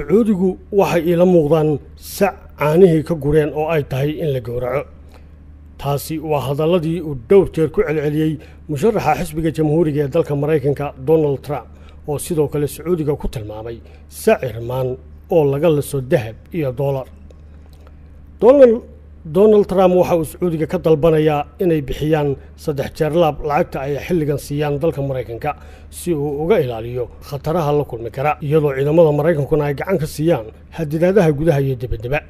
sacuudigu waxay iila muuqdaan sac caanihii ka gureen oo ay tahay in la gowraco. Taasi waa hadalladii uu dhowr jeer ku celceliyey musharaxa xisbiga jamhuuriga ee dalka maraykanka donald trump oo sidoo kale sacuudiga ku tilmaamay sac irmaan oo laga liso dahab iyo doolar donald trump waxa uu sacuudiga ka dalbanayaa inay bixiyaan saddex jeer laab lacagta ay xilligan siiyaan dalka maraykanka si uu uga ilaaliyo khataraha la kulmi kara iyadoo ciidamada maraykankuna ay gacan ka siiyaan hadidaadaha gudaha iyo debadeba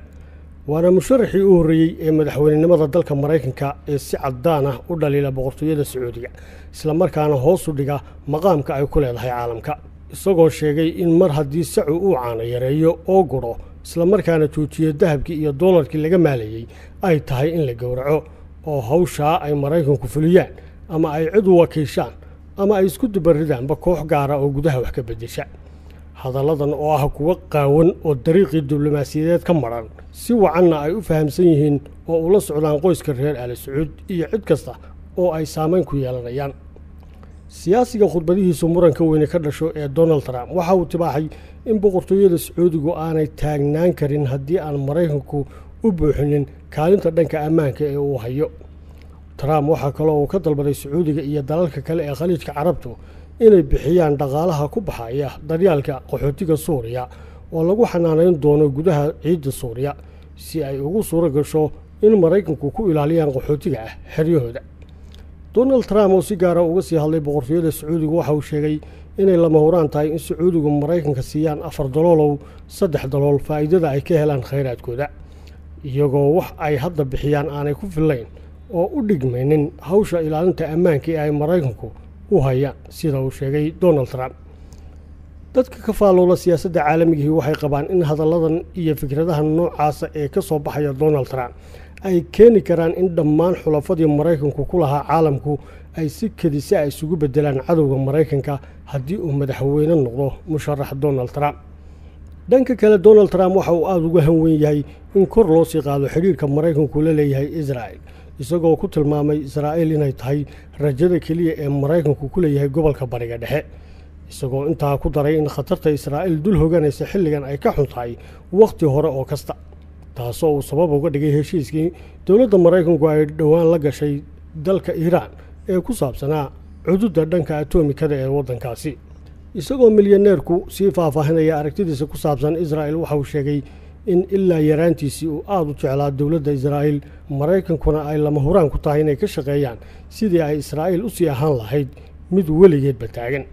waana musharaxii u horreeyey ee madaxweynenimada dalka maraykanka ee si caddaan ah u dhaliila boqortooyada sacuudiga islamarkaana hoos u dhiga maqaamka ay ku leedahay caalamka isagoo sheegay in mar haddii sacu uu caana yareeyo oo gudho islamarkaana joojiyo dahabkii iyo doolarkii laga maalayey ay tahay in la gowraco oo hawshaa ay maraykanku fuliyaan ama ay cid u wakiishaan ama ay isku dubaridaanba koox gaara oo gudaha wax ka beddesha. Hadalladan oo ah kuwo qaawan oo dariiqii diblomaasiyadeed ka maran si wacanna ay u fahamsan yihiin oo ula socdaan qoyska reer aali sacuud iyo cid kasta oo ay saamayn ku yeelanayaan siyaasiga khudbadihiisu muranka weyne ka dhasho ee donald trump waxa uu tibaaxay in boqortooyada sacuudigu aanay taagnaan karin haddii aan maraykanku u buuxinin kaalinta dhanka ammaanka ee uu hayo. Trump waxaa kaloo uu ka dalbaday sacuudiga iyo dalalka kale ee khaliijka carabtu inay bixiyaan dhaqaalaha ku baxaya daryaalka qaxootiga suuriya oo lagu xanaanayn doono gudaha ciidda suuriya si ay ugu suuro gasho in maraykanku ku ilaaliyaan qaxootiga ah xeryahooda donald trump oo si gaara uga sii hadlay boqortooyada sacuudiga waxa uu sheegay inay lama huraan tahay in sacuudigu maraykanka siiyaan afar daloolow saddex dalool faa'iidada ay ka helaan khayraadkooda. Iyagoo wax ay hadda bixiyaan aanay ku fillayn oo u dhigmaynin hawsha ilaalinta ammaanka ee ay maraykanku u hayaan sida uu sheegay donald trump dadka ka faaloola siyaasadda caalamigihii waxay qabaan in hadalladan iyo fikradaha noocaasa ee ka soo baxaya donald trump ay keeni karaan in dhammaan xulafadii maraykanku ku lahaa caalamku ay si kedisa a isugu beddelaan cadowga maraykanka haddii uu madaxweyne noqdo musharax donald trump. Dhanka kale donald trump waxa uu aada uga hanwen yahay in kor loo sii qaado xidhiirka maraykanku la leeyahay israa'el isagoo ku tilmaamay israa'iil inay tahay rajada keliya ee maraykanku ku leeyahay gobolka bariga dhexe isagoo intaa ku daray in khatarta israa'iil dul hoganaysa xilligan ay ka xun tahay wakhti hore oo kasta taasoo uu sabab uga dhigay heshiiskii dowladda maraykanku ay dhowaan la gashay dalka iiraan ee ku saabsanaa cududda dhanka atomikada ee waddankaasi. Isagoo milyaneerku sii faahfaahinaya aragtidiisa ku saabsan israa'il waxa uu sheegay in ilaa yaraantiisii uu aada u jeclaa dowladda israa'iil maraykankuna ay lama huraan ku tahay inay ka shaqeeyaan sidii ay israa'iil u sii ahaan lahayd mid weligeedba taagan